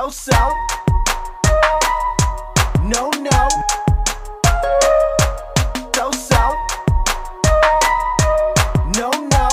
Don't sell. No, no. Don't sell. No, no.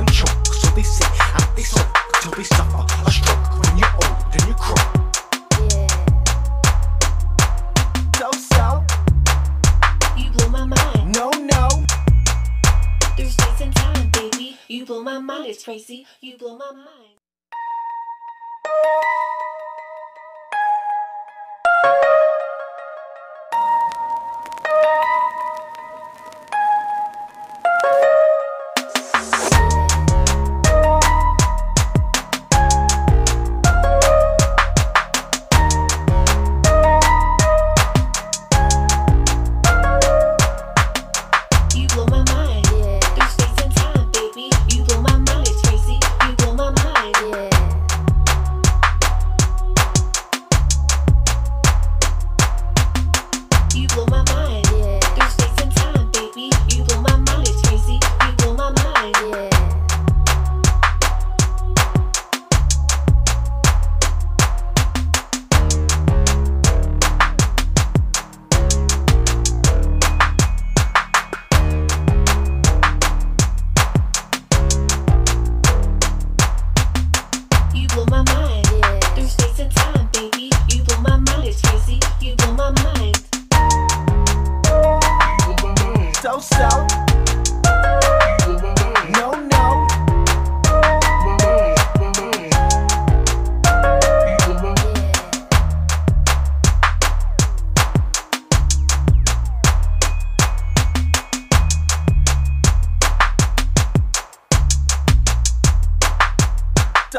Them choke. So they sit and they soak till they suffer a stroke. When you're old and you croak. Yeah. Don't. You blow my mind. No, no. Through space and time, baby. You blow my mind. It's crazy. You blow my mind.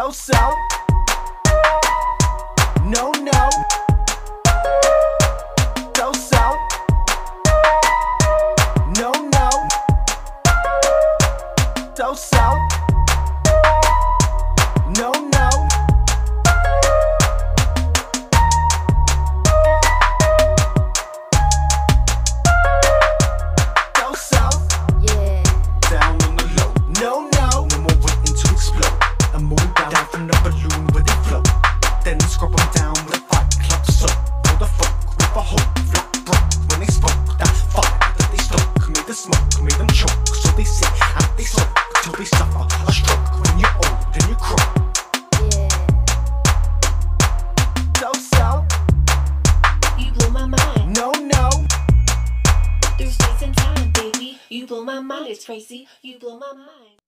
Don't sell. No, no. Then scrub them down with a fight club soap. For the folk with a hope, flat broke. When they spoke, that fire that they stoke made the smoke, made them choke. So they sit and they soak till they suffer a stroke. When you're old and you croak. Yeah. Don't. You blow my mind. No, no. Through space and time, baby. You blow my mind. It's crazy. You blow my mind.